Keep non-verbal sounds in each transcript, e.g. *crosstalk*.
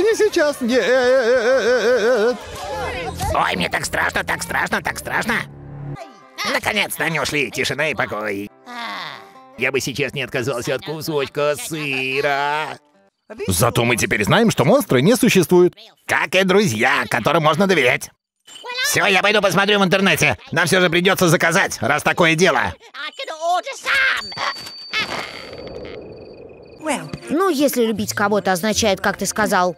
только не сейчас. Нет. Ой, мне так страшно, так страшно, так страшно. Наконец-то они ушли. Тишина и покой. Я бы сейчас не отказался от кусочка сыра. Зато мы теперь знаем, что монстры не существуют. Как и друзья, которым можно доверять. Все, я пойду посмотрю в интернете. Нам все же придется заказать, раз такое дело. Ну, если любить кого-то означает, как ты сказал.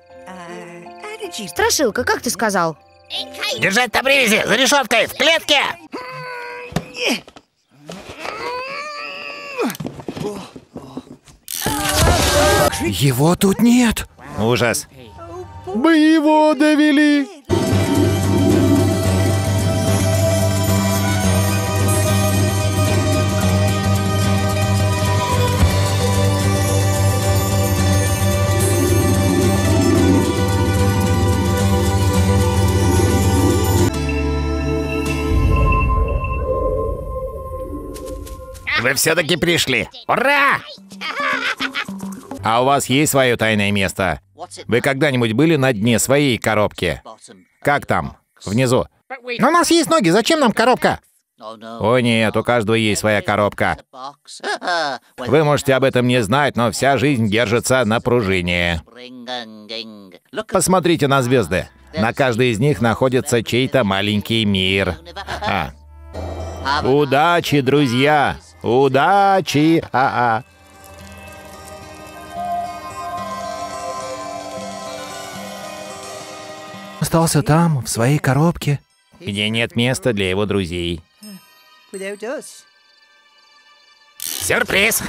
Страшилка, как ты сказал? Держать на привязи, за решеткой, в клетке! Его тут нет. Ужас. Мы его довели. Вы все-таки пришли. Ура! А у вас есть свое тайное место? Вы когда-нибудь были на дне своей коробки? Как там? Внизу. Но у нас есть ноги, зачем нам коробка? О нет, у каждого есть своя коробка. Вы можете об этом не знать, но вся жизнь держится на пружине. Посмотрите на звезды. На каждой из них находится чей-то маленький мир. А. Удачи, друзья! Удачи! А-а. Остался там, в своей коробке, где нет места для его друзей. Сюрприз!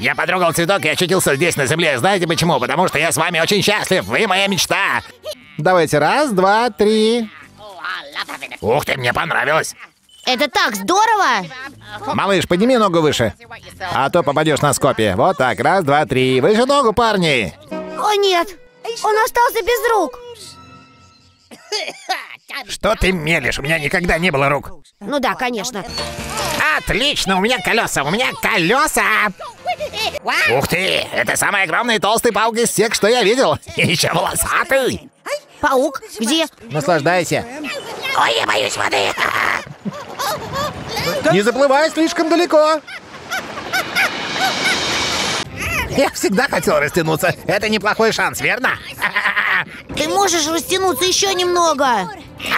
Я потрогал цветок и очутился здесь, на земле. Знаете почему? Потому что я с вами очень счастлив. Вы моя мечта. Давайте раз, два, три. Ух ты, мне понравилось. Это так здорово! Малыш, подними ногу выше. А то попадешь на скопе. Вот так, раз, два, три. Выше ногу, парни. О нет, он остался без рук. Что ты мелешь? У меня никогда не было рук. Ну да, конечно. Отлично, у меня колеса, у меня колеса. Ух ты, это самый огромный толстый паук из всех, что я видел. И *laughs* еще волосатый. Паук, где? Наслаждайся. Ой, я боюсь воды. Не заплывай слишком далеко. Я всегда хотел растянуться. Это неплохой шанс, верно? Ты можешь растянуться еще немного.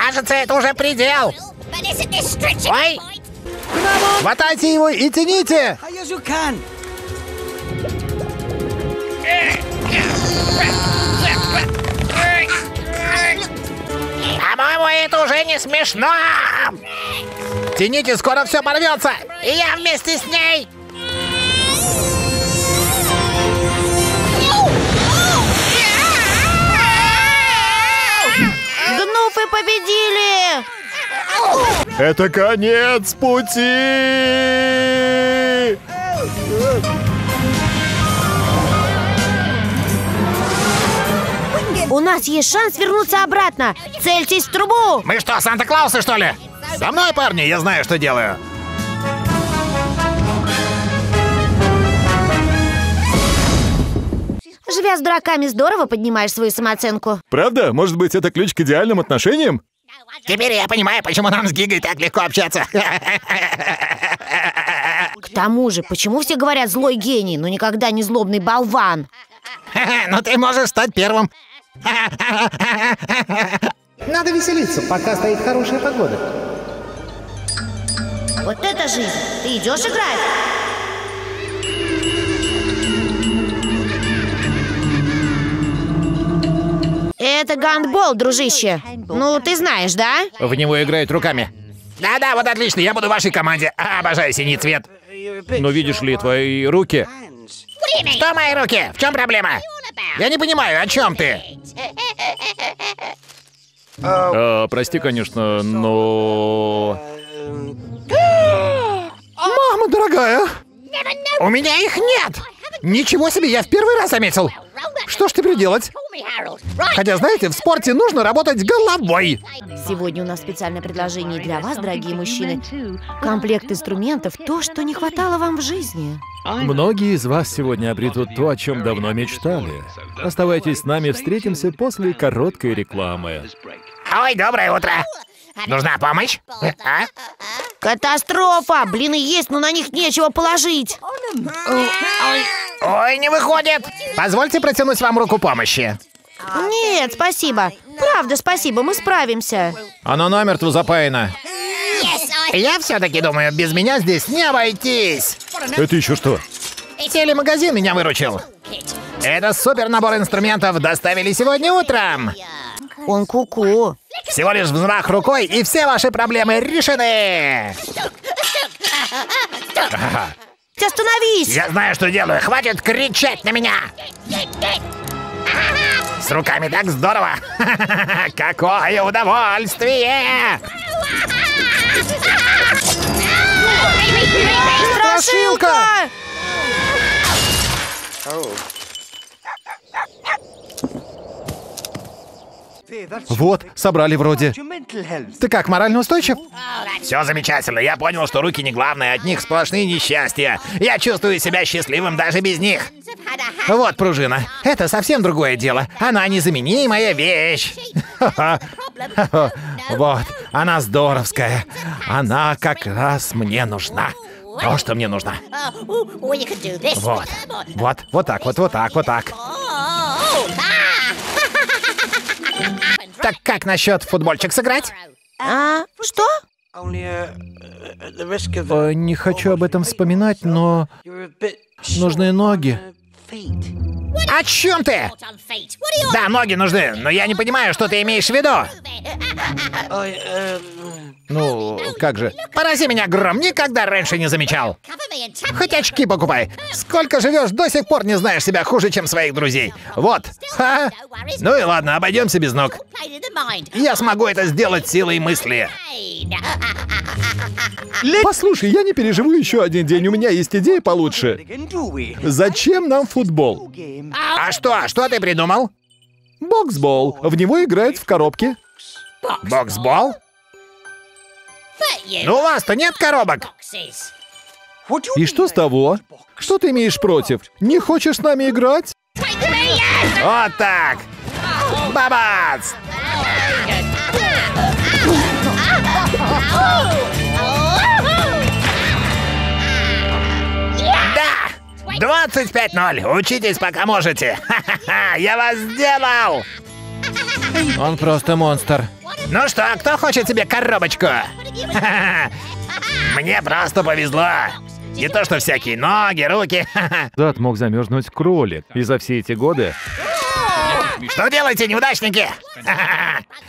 Кажется, это уже предел. Ой, Хватайте его и тяните. по-моему, это уже не смешно. Тяните, скоро все порвется. И я вместе с ней. Гнуфы победили! Это конец пути! У нас есть шанс вернуться обратно. Цельтесь в трубу. Мы что, Санта-Клаусы, что ли? За мной, парни, я знаю, что делаю. Живя с дураками, здорово поднимаешь свою самооценку. Правда? Может быть, это ключ к идеальным отношениям? Теперь я понимаю, почему нам с Гигой так легко общаться. К тому же, почему все говорят злой гений, но никогда не злобный болван? Ну ты можешь стать первым. Надо веселиться, пока стоит хорошая погода. Вот это жизнь! Ты идешь играть? Это гандбол, дружище. Ну, ты знаешь, да? В него играют руками. Да-да, вот отлично, я буду в вашей команде. Обожаю синий цвет. Но видишь ли, твои руки... Что мои руки? В чем проблема? Я не понимаю, о чем ты? А, прости, конечно, но... дорогая! У меня их нет! Ничего себе, я в первый раз заметил! Что ж теперь делать? Хотя, знаете, в спорте нужно работать головой. Сегодня у нас специальное предложение для вас, дорогие мужчины. Комплект инструментов – то, что не хватало вам в жизни. Многие из вас сегодня обретут то, о чем давно мечтали. Оставайтесь с нами, встретимся после короткой рекламы. Ой, доброе утро. Нужна помощь? А? Катастрофа! Блины есть, но на них нечего положить. Ой, не выходит. Позвольте протянуть вам руку помощи. Нет, спасибо. Правда, спасибо, мы справимся. Оно намертво запаяно. Я все-таки думаю, без меня здесь не обойтись. Это еще что? Телемагазин меня выручил. Это супер набор инструментов доставили сегодня утром. Он куку. Всего лишь взмах рукой, и все ваши проблемы решены. Остановись! Я знаю, что делаю. Хватит кричать на меня. С руками так здорово. *laughs* Какое удовольствие! Страшилка! Вот, собрали вроде. Ты как, морально устойчив? Все замечательно. Я понял, что руки не главное, от них сплошные несчастья. Я чувствую себя счастливым даже без них. Вот пружина. Это совсем другое дело. Она незаменимая вещь. *laughs* Вот, она здоровская. Она как раз мне нужна. То, что мне нужно. Вот, вот, вот так, вот, вот так, вот так. Так как насчет футбольчик сыграть? А, что? Э, не хочу об этом вспоминать, но нужны ноги. О чем ты? Да, ноги нужны, но я не понимаю, что ты имеешь в виду. Ну, как же? Порази меня гром, никогда раньше не замечал. Хоть очки покупай. Сколько живешь, до сих пор не знаешь себя хуже, чем своих друзей. Вот. Ха. Ну и ладно, обойдемся без ног. Я смогу это сделать силой мысли. Послушай, я не переживу еще один день, у меня есть идея получше. Зачем нам футбол? А что, что ты придумал? Боксбол. В него играют в коробке. Боксбол? Ну у вас-то нет коробок. И что с того? Что ты имеешь против? Не хочешь с нами играть? Вот так. Бабац! 25-0. Учитесь, пока можете. Ха-ха-ха, я вас сделал! Он просто монстр. Ну что, кто хочет себе коробочку? Мне просто повезло. Не то, что всякие ноги, руки. Зад мог замерзнуть кролик. И за все эти годы... Что делаете, неудачники?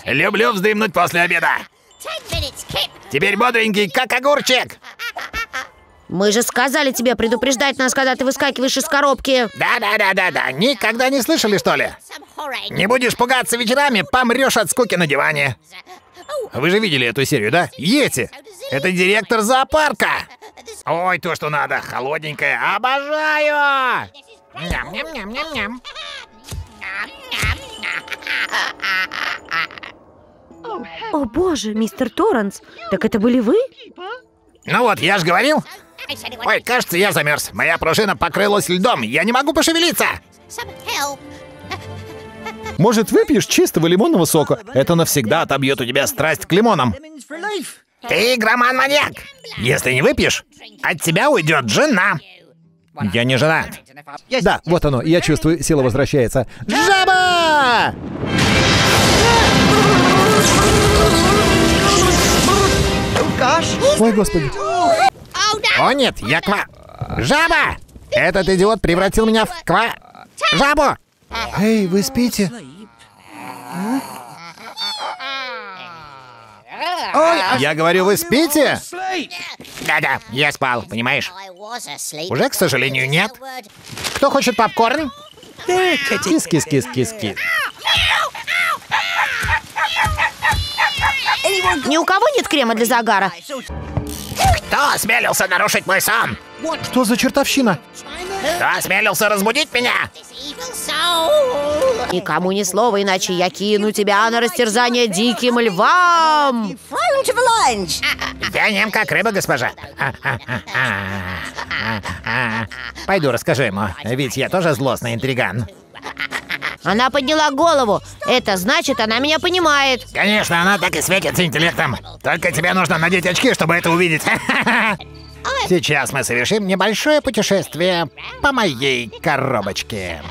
Люблю вздремнуть после обеда. Теперь бодренький, как огурчик. Мы же сказали тебе предупреждать нас, когда ты выскакиваешь из коробки. Да-да-да-да-да. Никогда не слышали, что ли? Не будешь пугаться вечерами, помрешь от скуки на диване. Вы же видели эту серию, да? Йети! Это директор зоопарка! Ой, то, что надо, холодненькое. Обожаю! Ням-ням-ням-ням-ням. О боже, мистер Торренс, так это были вы? Ну вот, я же говорил. Ой, кажется, я замерз. Моя пружина покрылась льдом. Я не могу пошевелиться. Может, выпьешь чистого лимонного сока? Это навсегда отобьет у тебя страсть к лимонам. Ты игроман-маньяк. Если не выпьешь, от тебя уйдет жена. Я не женат. Да, вот оно, я чувствую, сила возвращается. Жаба! Ой, господи. О нет, я ква... Жаба! Этот идиот превратил меня в ква... Жабу! Эй, вы спите? Я говорю, вы спите? Да-да, я спал, понимаешь? Уже, к сожалению, нет. Кто хочет попкорн? Кис-кис-кис-кис-кис. Ни у кого нет крема для загара? Кто осмелился нарушить мой сон? Что за чертовщина? Кто осмелился разбудить меня? Никому ни слова, иначе я кину тебя на растерзание диким львам. Я нем как рыба, госпожа. Пойду расскажу ему, ведь я тоже злостный интриган. Она подняла голову. Это значит, она меня понимает. Конечно, она так и светится интеллектом. Только тебе нужно надеть очки, чтобы это увидеть. *laughs* Сейчас мы совершим небольшое путешествие по моей коробочке.